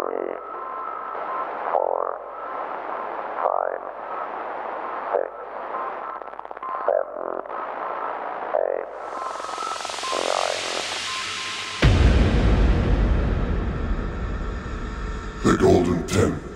three, four, five, six, seven, eight, nine. The Golden Ten.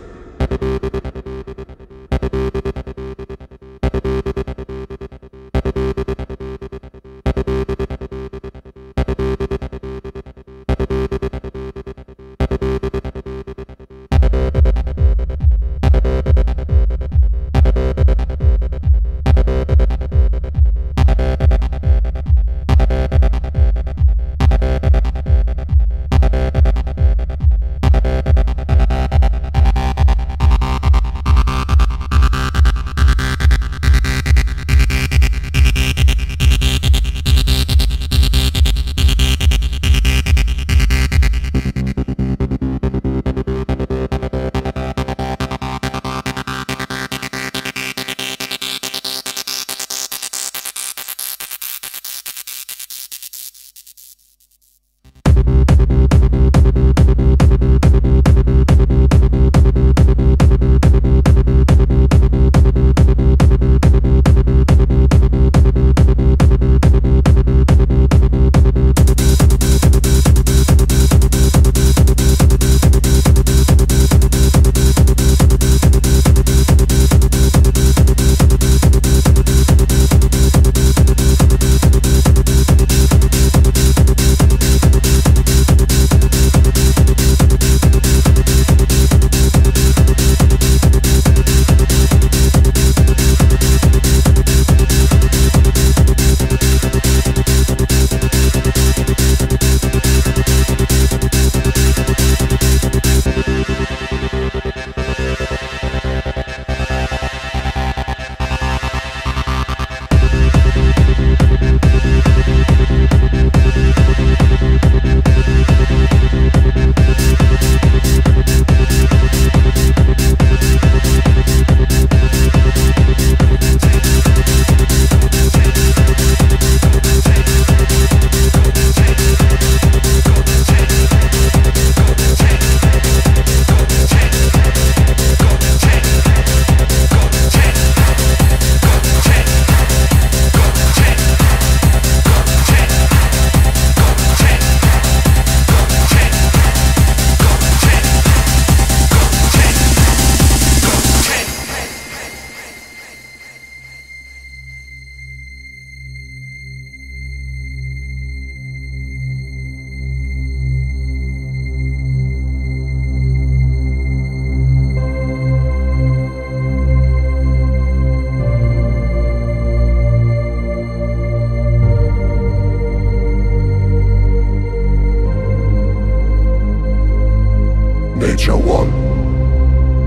Nature One.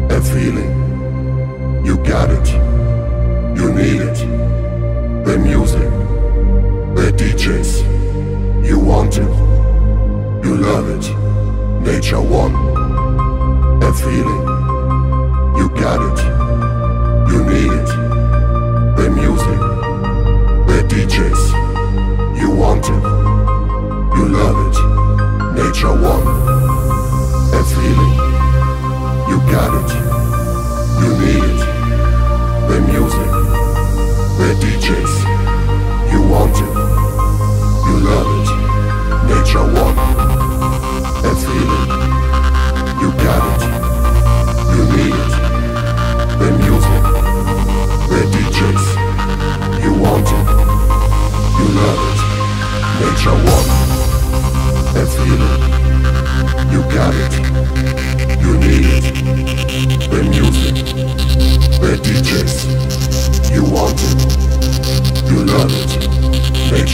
A feeling. You got it. You need it. The music. The DJs. You want it. You love it. Nature One. A feeling. You got it.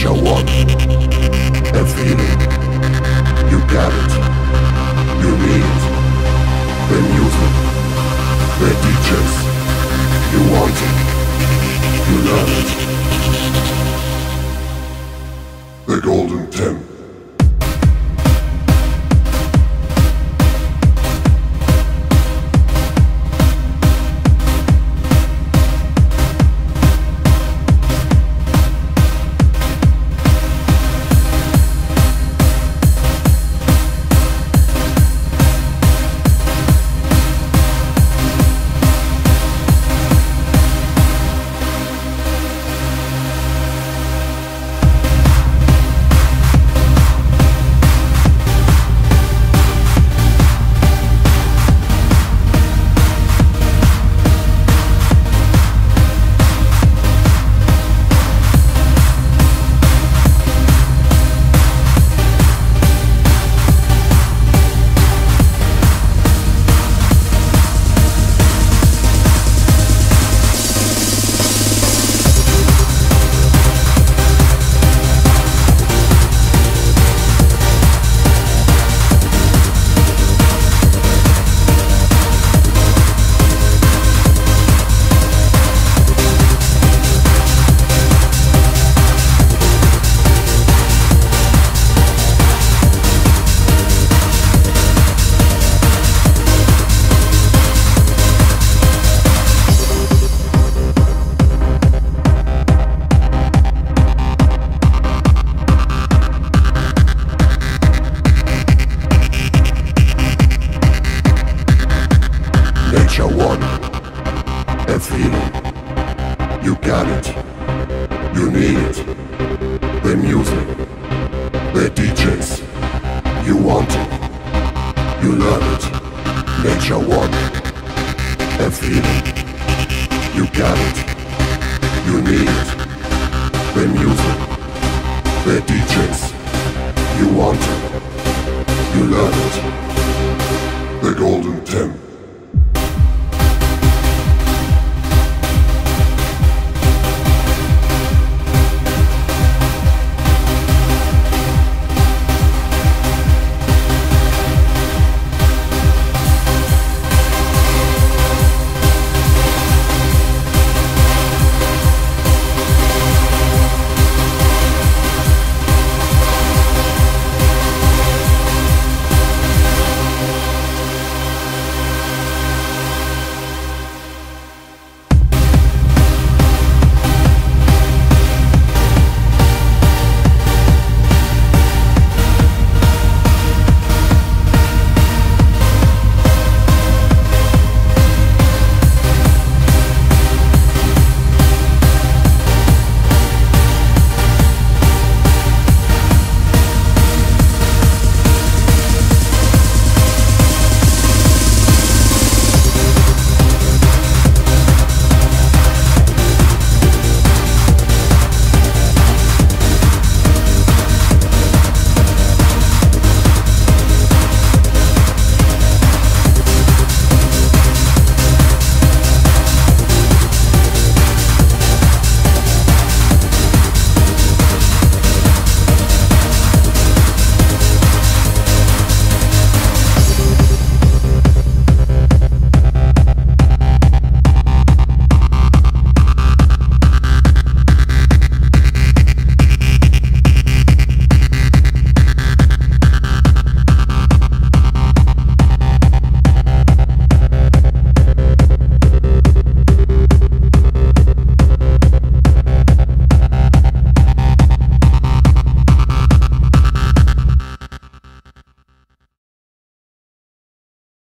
Nature One. A feeling. You got it. You need it. The music. The DJs. You want it. You love it. The Golden Nature one. a feeling. You got it. You need it. The music. The DJs. You want it. You love it. Nature one. a feeling. You got it. You need it. The music. The DJs. You want it. You love it. The Golden Ten.